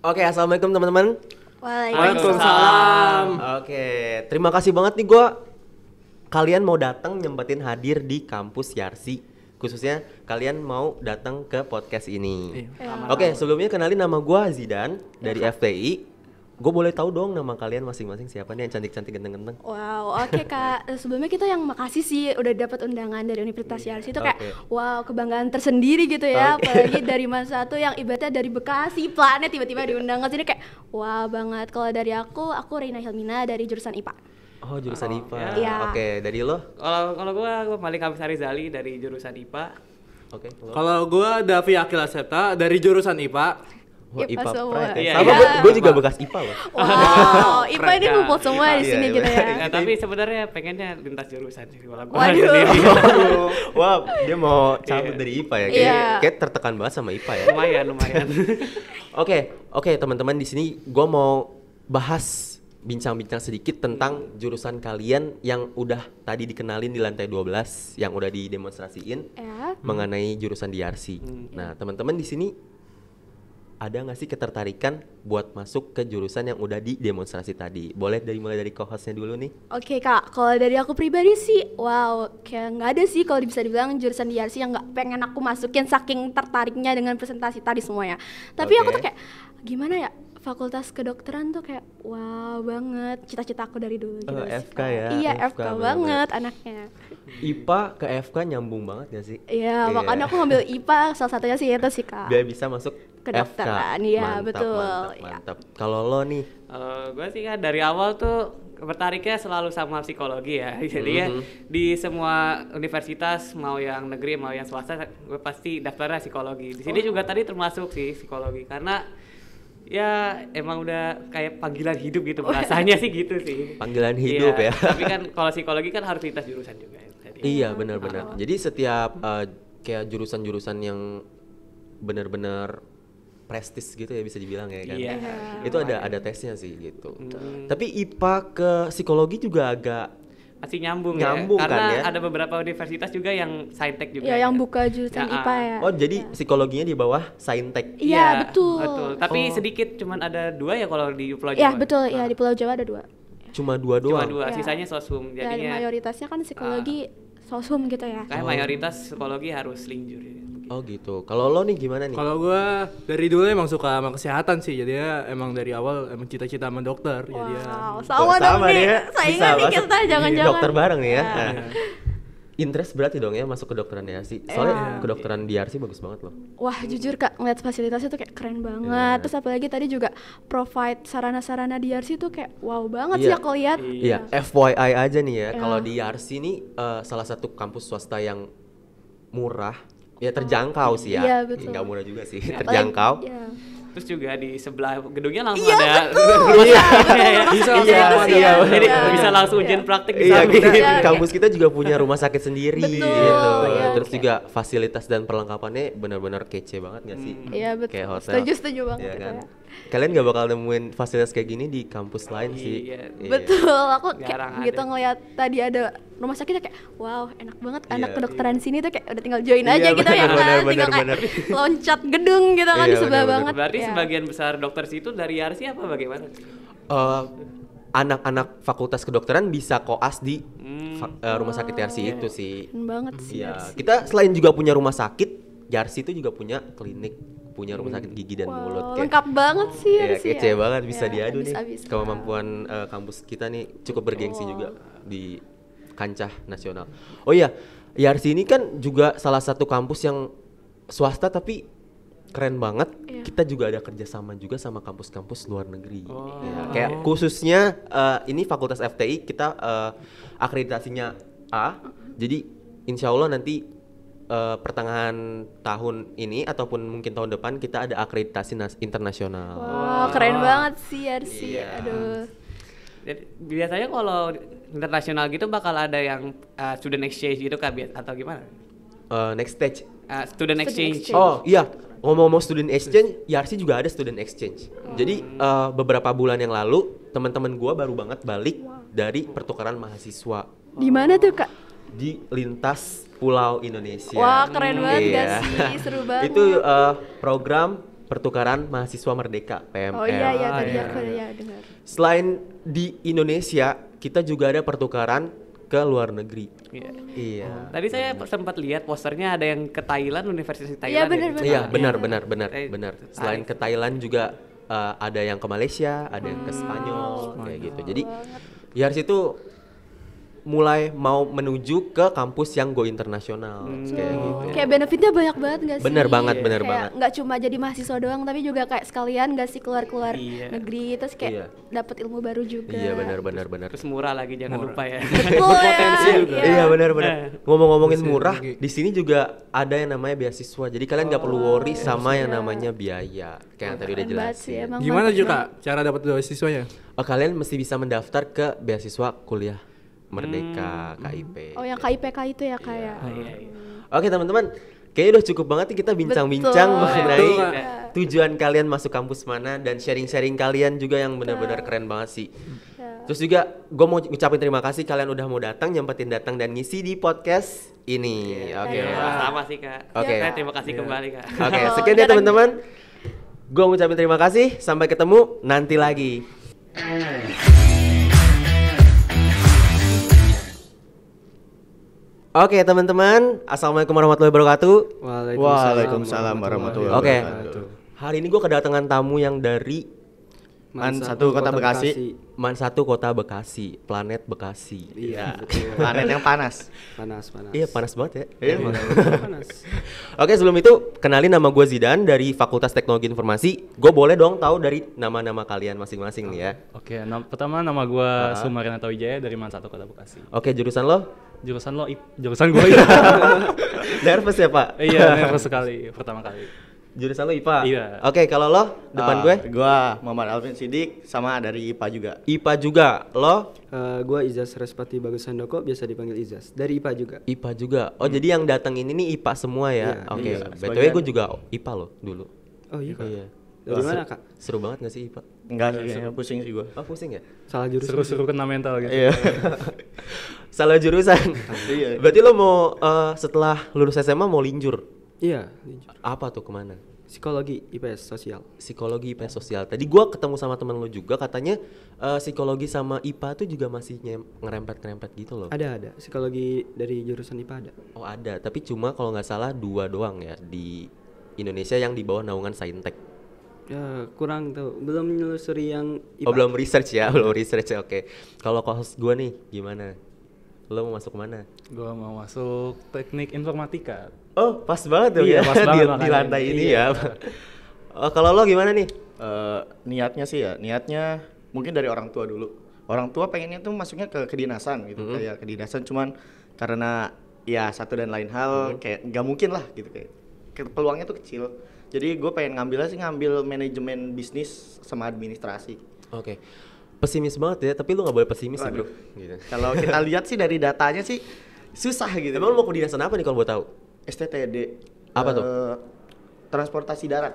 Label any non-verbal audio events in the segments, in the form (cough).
Oke, assalamualaikum teman-teman. Waalaikumsalam. Oke, terima kasih banget nih gua kalian mau datang nyempetin hadir di kampus Yarsi. Khususnya kalian mau datang ke podcast ini. Iya. Oke, sebelumnya kenalin nama gua Zidan dari FTI. Gue boleh tahu dong nama kalian masing-masing siapa nih yang cantik-cantik ganteng-ganteng? Wow, oke kak. (laughs) Eh, Sebelumnya kita yang makasih sih udah dapat undangan dari Universitas Yarsi itu kayak Oke. wow kebanggaan tersendiri gitu ya. Oke. Apalagi dari (laughs) Mas satu yang ibaratnya dari Bekasi planet tiba-tiba diundang ke sini kayak wow banget. Kalau dari aku, aku Reina Hilmina dari jurusan IPA. Oh, jurusan Oh, IPA. iya. Oke, dari lo? Kalau kalau gua gua Malik Hafiz Arizali dari jurusan IPA. Oke, lo? Kalau gua Davi Akil Asepta dari jurusan IPA. Wah, IPA IPA semua. Pride ya? Iya, Sama iya. gue, gue juga bekas IPA loh. Wow, (laughs) IPA ini ngumpul semua di Iya, sini iya. gitu ya. Nah, tapi sebenarnya pengennya lintas jurusan sih kalau Waduh. (laughs) Wah, dia mau cabut Iya. dari IPA ya. Kayak, Iya. kayak tertekan banget sama IPA ya. lumayan, lumayan. (laughs) Oke, oke teman-teman di sini gue mau bahas bincang-bincang sedikit tentang jurusan kalian yang udah tadi dikenalin di lantai 12 yang udah didemonstrasiin Ya. mengenai jurusan DRC. Hmm. Nah, teman-teman di sini ada nggak sih ketertarikan buat masuk ke jurusan yang udah didemonstrasi tadi? Boleh dari mulai dari co-hostnya dulu nih. Oke kak, kalau dari aku pribadi sih, wow, kayak nggak ada sih kalau bisa dibilang jurusan DRC yang nggak pengen aku masukin saking tertariknya dengan presentasi tadi semuanya. Tapi aku Oke. tuh kayak gimana ya, fakultas kedokteran tuh kayak wow banget, cita-cita aku dari dulu. gitu Oh, sih, FK ya, Iya FK FK, bener-bener. banget anaknya. IPA ke FK nyambung banget gak sih? Iya, makanya aku ngambil IPA salah satunya sih itu sih kak. biar bisa masuk Kedokteran, iya, betul, Mantap, iya. mantap. Kalau lo nih, Kalau gua sih kan dari awal tuh tertariknya selalu sama psikologi ya. (laughs) Jadi ya Mhm. di semua universitas mau yang negeri mau yang swasta gue pasti daftarnya psikologi. Di sini juga tadi termasuk sih psikologi karena ya emang udah kayak panggilan hidup gitu rasanya sih gitu sih. Panggilan hidup Iya, ya. Tapi kan kalau psikologi kan harus lintas jurusan juga. ya. Jadi, iya benar-benar. Jadi setiap eh, kayak jurusan-jurusan yang benar-benar prestis gitu ya bisa dibilang ya kan. Iya. Itu ada ada tesnya sih gitu. Hmm. Tapi IPA ke psikologi juga agak masih nyambung, Nyambung ya. Karena kan ya? ada beberapa universitas juga yang saintek juga. Ya, yang ya. buka jurusan Ya, IPA ya. Oh, jadi psikologinya di bawah saintek. Iya, betul. Tapi Oh. sedikit cuman ada dua ya kalau di Pulau Iya Jawa. betul, ya di Pulau Jawa ada dua. Cuma dua Cuma doang. dua, Ya. sisanya sosum. Ya, Jadinya mayoritasnya kan psikologi sosum gitu ya. kayak mayoritas psikologi harus linjur ya. Oh gitu. Kalau lo nih gimana nih? Kalau gua dari dulu emang suka sama kesehatan sih. Jadi ya emang dari awal emang cita-cita sama dokter. Jadi ya Wow, Oh, sama, dong nih. ya. Saingan nih kita jangan-jangan. Dokter bareng nih ya. Ya. Nah, (laughs) Interest berarti dong ya masuk kedokteran DRC. Soalnya Iya. kedokteran DRC bagus banget loh. Wah jujur kak ngeliat fasilitasnya tuh kayak keren banget. Iya. Terus apalagi tadi juga provide sarana-sarana di RC tuh kayak wow banget sih Iya. aku lihat. Iya, FYI aja nih ya. Ya. Kalau di RC ini eh, salah satu kampus swasta yang murah, ya terjangkau sih ya. Iya, betul. Nggak murah juga sih, Apalagi- (laughs) terjangkau. Iya. Terus juga di sebelah gedungnya langsung Iya, ada (laughs) Iya, Bisa iya, langsung iya. Jadi Iya. bisa langsung ujian praktek di Iya, samping. kita, Iya, kampus kita juga punya rumah sakit sendiri Betul, gitu. iya, Terus juga fasilitas dan perlengkapannya benar-benar kece banget gak sih? Iya betul. Kayak hotel. Setuju setuju banget Iya itu kan? Ya. Kalian gak bakal nemuin fasilitas kayak gini di kampus lain sih. Iya. Betul, aku kayak gitu ada. ngeliat tadi ada rumah sakitnya kayak wow enak banget anak Iya, kedokteran sini tuh kayak udah tinggal join Iya, aja gitu ya bener, kan, bener, tinggal bener, kayak loncat gedung gitu kan Iya, di sebelah bener, bener. banget. Berarti Ya. sebagian besar dokter situ dari RC apa bagaimana? Eh, anak-anak fakultas kedokteran bisa koas di Hmm. eh, rumah sakit RC itu sih. Keren banget sih. Iya, kita selain juga punya rumah sakit, Jarsi itu juga punya klinik, punya rumah sakit gigi dan Wow, mulut. Kayak- lengkap banget sih Iya, harusnya kece ya. banget bisa Ya, diadu nih. bisa-bisa. Kemampuan eh, kampus kita nih cukup bergengsi juga di kancah nasional. Oh iya, YRC ini kan juga salah satu kampus yang swasta tapi keren banget. Iya. Kita juga ada kerjasama juga sama kampus-kampus luar negeri. Oh. Ya, kayak khususnya eh, ini Fakultas FTI kita eh, akreditasinya A. Jadi insya Allah nanti eh, pertengahan tahun ini ataupun mungkin tahun depan kita ada akreditasi nas- internasional. Wah, keren banget sih RC. Iya. Aduh. Jadi, biasanya kalau internasional gitu bakal ada yang uh, student exchange gitu kan bias- atau gimana? Eh, next stage. Uh, student exchange. exchange. Oh iya, ngomong-ngomong student exchange, Yarsi juga ada student exchange. Jadi eh, beberapa bulan yang lalu teman-teman gua baru banget balik dari pertukaran mahasiswa Di mana tuh, Kak? di lintas Pulau Indonesia. Wah, keren banget Iya. gak sih? Seru (laughs) banget. Itu eh, program pertukaran mahasiswa merdeka PMM. Oh iya iya tadi iya, aku ya dengar. Selain di Indonesia, kita juga ada pertukaran ke luar negeri. Iya. Iya. Tadi saya sempat lihat posternya ada yang ke Thailand, Universitas Thailand. Iya, ya? bener, bener. Iya, Iya. benar benar benar Eh, benar. Selain ke Thailand juga eh, ada yang ke Malaysia, ada yang ke Hmm. Spanyol kayak gitu. Jadi Yars itu mulai mau menuju ke kampus yang go internasional kayak gitu. Kayak benefitnya banyak banget gak sih? Bener banget, bener kayak banget. Nggak cuma jadi mahasiswa doang, tapi juga kayak sekalian gak sih keluar-keluar Iya. negeri, terus kayak Iya. dapat ilmu baru juga. Iya benar benar benar. Terus murah lagi jangan lupa ya. (laughs) Ya. juga. Iya benar benar. Eh. Ngomong-ngomongin murah, di sini juga ada yang namanya beasiswa. Jadi kalian nggak perlu worry sama yang namanya biaya. Kayak yang tadi udah jelasin. emang Gimana juga cara dapat beasiswanya? Oh, kalian mesti bisa mendaftar ke beasiswa kuliah Merdeka KIP. banget. Oh yang KIPK itu ya kayak. Iya, iya. Oke teman-teman, kayaknya udah cukup banget nih kita bincang-bincang Betul. mengenai Betul, tujuan kalian masuk kampus mana dan sharing-sharing kalian juga yang benar-benar keren banget sih. Ya. Terus juga gue mau ngucapin terima kasih kalian udah mau datang, nyempetin datang dan ngisi di podcast ini. Oke. Iya, sama sih kak. Oke. Saya terima kasih kembali kak. Oke, Oh, sekian ya teman-teman. Gue ngucapin terima kasih, sampai ketemu nanti lagi. Oke teman-teman, assalamualaikum warahmatullahi wabarakatuh. Waalaikumsalam warahmatullahi Oke, wabarakatuh. hari ini gue kedatangan tamu yang dari Man satu kota Bekasi. Man satu kota Bekasi, planet Bekasi. Iya. (laughs) Planet yang panas. panas panas Iya panas banget ya. Iya. panas (laughs) Oke sebelum itu kenalin nama gue Zidan dari Fakultas Teknologi Informasi. Gue boleh dong tahu dari nama-nama kalian masing-masing nih ya. Oke, nam- pertama nama gua Sumarinata Wijaya dari Mansatu Kota Bekasi. Oke jurusan lo? Jurusan lo ip- jurusan gua itu. (laughs) Nervous ya pak? iya, nervous sekali pertama kali. Jurusan lo IPA? Iya. Oke kalau lo depan Ah, gue? Gua Muhammad Alvin Sidik sama dari IPA juga. IPA juga. Lo? Eh, gua Izas Respati Bagus Handoko biasa dipanggil Izas dari IPA juga IPA juga. Oh jadi yang datang ini nih IPA semua ya? Iya, Oke. iya. BTW gue juga IPA loh dulu. oh iya Iya. dari mana seru- kak Seru banget gak sih IPA? Enggak sih, kayaknya pusing sih gua. Oh pusing ya? salah jurusan Seru-seru kena mental gitu. Iya. (laughs) Salah jurusan. (laughs) Iya. Berarti lo mau eh, setelah lulus SMA mau linjur? iya linjur. Apa tuh ke mana? psikologi IPS sosial Psikologi IPS sosial. Tadi gua ketemu sama temen lo juga katanya eh, psikologi sama IPA tuh juga masih ngerempet-ngerempet gitu loh. ada ada psikologi dari jurusan IPA ada Oh ada, tapi cuma kalau nggak salah dua doang ya di Indonesia yang di bawah naungan Saintek. ya kurang tuh belum menelusuri yang IPA Oh belum research ya, (laughs) belum research ya. Oke. Kalau host gua nih gimana? Lo mau masuk mana? Gua mau masuk teknik informatika. Oh pas banget tuh Iya, ya pas di, banget di lantai ini Iya. ya. oh kalau lo gimana nih? Eh, niatnya sih ya, niatnya mungkin dari orang tua dulu. Orang tua pengennya tuh masuknya ke kedinasan gitu, kayak kedinasan cuman karena ya satu dan lain hal kayak nggak mungkin lah gitu kayak peluangnya tuh kecil. Jadi gue pengen ngambilnya sih ngambil manajemen bisnis sama administrasi. Oke. Pesimis banget ya, tapi lu nggak boleh pesimis sih bro. Gitu. Kalau kita lihat sih dari datanya sih susah gitu. Emang lu mau kedinasan apa nih kalau mau tahu? STTD. Apa tuh? eh, Transportasi darat.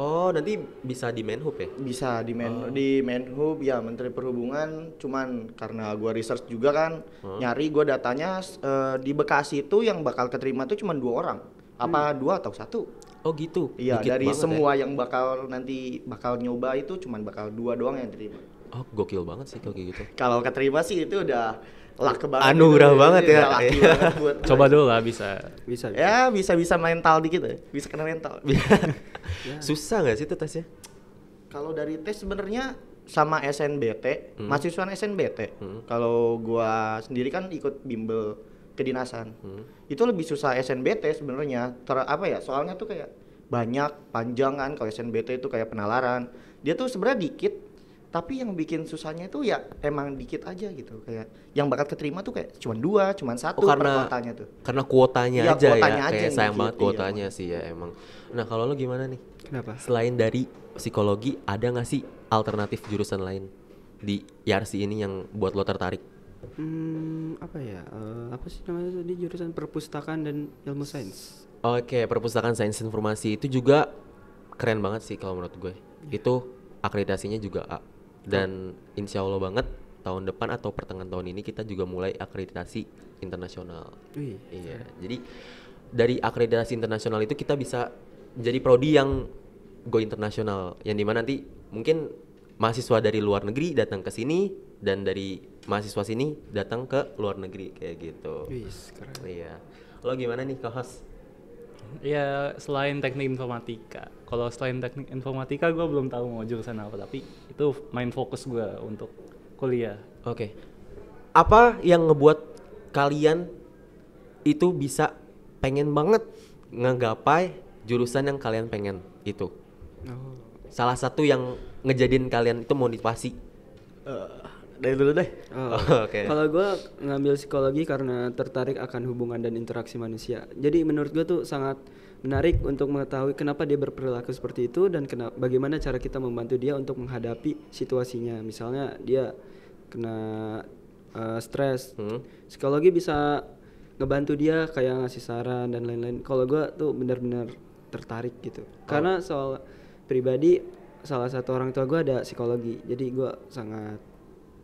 Oh nanti bisa di Menhub ya? Bisa di Oh. men di Menhub ya Menteri Perhubungan cuman karena gua research juga kan nyari gua datanya eh, di Bekasi itu yang bakal keterima tuh cuman dua orang. Apa dua atau satu? Oh gitu. Iya, dari ya? semua yang bakal nanti bakal nyoba itu cuman bakal dua doang yang terima. Oh gokil banget sih kalau kayak gitu. Kalau keterima sih itu udah luck banget. Anugerah gitu. banget ya. Lucky Iya. banget buat. (laughs) Coba dulu lah bisa. bisa, bisa. Ya bisa-bisa mental dikit ya. Bisa kena mental. (laughs) Susah nggak sih itu tesnya? Kalau dari tes sebenarnya sama SNBT, Hmm. mahasiswa SNBT. Kalau gua sendiri kan ikut bimbel kedinasan. Hmm. Itu lebih susah SNBT sebenarnya. Ter apa ya? Soalnya tuh kayak banyak panjang kan kalau SNBT itu kayak penalaran. Dia tuh sebenarnya dikit, tapi yang bikin susahnya itu ya emang dikit aja gitu. Kayak yang bakal keterima tuh kayak cuma dua, cuma satu Oh, per karena kotanya tuh. karena kuotanya Iya, aja kuotanya ya. aja Kayak yang sayang banget iya, kuotanya sih ya emang. Nah kalau lo gimana nih? kenapa Selain dari psikologi, ada nggak sih alternatif jurusan lain di YRC ini yang buat lo tertarik? hmm, apa ya Eh, apa sih namanya tadi jurusan perpustakaan dan ilmu sains Oke, perpustakaan sains informasi itu juga keren banget sih kalau menurut gue. Itu akreditasinya juga A. Dan insya Allah banget tahun depan atau pertengahan tahun ini kita juga mulai akreditasi internasional. Wih, Iya. Jadi dari akreditasi internasional itu kita bisa jadi prodi yang go internasional yang di mana nanti mungkin mahasiswa dari luar negeri datang ke sini dan dari mahasiswa sini datang ke luar negeri kayak gitu. wih, keren. Iya. Lo gimana nih co-host? Ya selain teknik informatika, kalau selain teknik informatika gue belum tahu mau jurusan apa, tapi itu main fokus gue untuk kuliah. Oke. Apa yang ngebuat kalian itu bisa pengen banget ngegapai jurusan yang kalian pengen itu? Oh. Salah satu yang ngejadiin kalian itu motivasi. Eh, dari dulu deh. Oh. Oke. Kalau gue ngambil psikologi karena tertarik akan hubungan dan interaksi manusia. Jadi menurut gue tuh sangat menarik untuk mengetahui kenapa dia berperilaku seperti itu dan kena, bagaimana cara kita membantu dia untuk menghadapi situasinya. Misalnya dia kena eh, stres, Hmm. psikologi bisa ngebantu dia kayak ngasih saran dan lain-lain. Kalau gue tuh benar-benar tertarik gitu. Karena soal pribadi salah satu orang tua gue ada psikologi, jadi gue sangat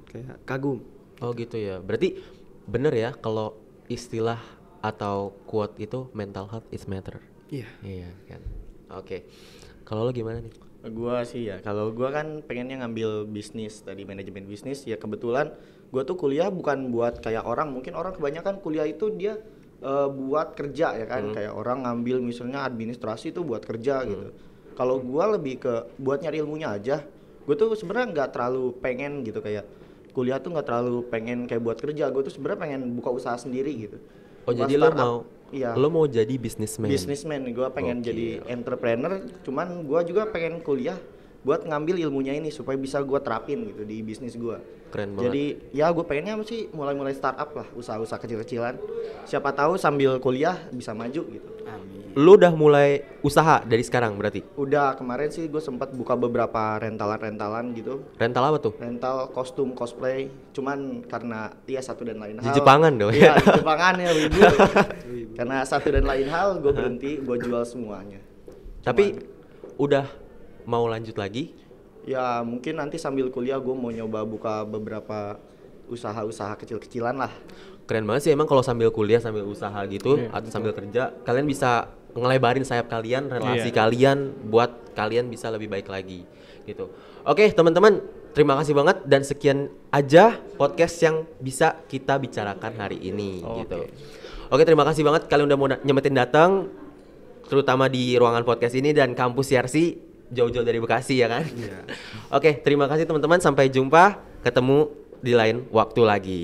kayak kagum. Oh gitu ya. Berarti bener ya kalau istilah atau quote itu mental health is matter. Iya. Iya kan. Oke. Kalau lo gimana nih? Gua sih ya, kalau gua kan pengennya ngambil bisnis tadi manajemen bisnis ya kebetulan gua tuh kuliah bukan buat kayak orang, mungkin orang kebanyakan kuliah itu dia eh, buat kerja ya kan, kayak orang ngambil misalnya administrasi itu buat kerja gitu. Kalau gua lebih ke buat nyari ilmunya aja. Gue tuh sebenarnya nggak terlalu pengen gitu kayak kuliah tuh nggak terlalu pengen kayak buat kerja. Gue tuh sebenarnya pengen buka usaha sendiri gitu. Oh jadi lo mau Iya lo mau jadi businessman. bisnismen gue pengen Gokil. jadi entrepreneur cuman gue juga pengen kuliah buat ngambil ilmunya ini supaya bisa gue terapin gitu di bisnis gue Keren banget. jadi ya gue pengennya sih mulai-mulai startup lah usaha-usaha kecil-kecilan. Siapa tahu sambil kuliah bisa maju gitu. Lo udah mulai usaha dari sekarang berarti? udah kemarin sih gue sempat buka beberapa rentalan-rentalan gitu. Rental apa tuh? rental kostum cosplay. Cuman karena ya satu dan lain hal. Jepangan dong. Ya? iya di Jepangan ya wibu. (laughs) Karena satu dan lain hal gue berhenti gue jual semuanya. Tapi udah mau lanjut lagi? Ya mungkin nanti sambil kuliah gue mau nyoba buka beberapa usaha-usaha kecil-kecilan lah. Keren banget sih emang kalau sambil kuliah sambil usaha gitu atau sambil kerja kalian bisa ngelebarin sayap kalian, relasi Iya. kalian buat kalian bisa lebih baik lagi gitu. Oke, teman-teman, terima kasih banget dan sekian aja podcast yang bisa kita bicarakan hari ini gitu. Oke, terima kasih banget kalian udah mau nyempetin datang terutama di ruangan podcast ini dan kampus Yarsi jauh-jauh dari Bekasi ya kan. (laughs) Oke, terima kasih teman-teman sampai jumpa ketemu di lain waktu lagi.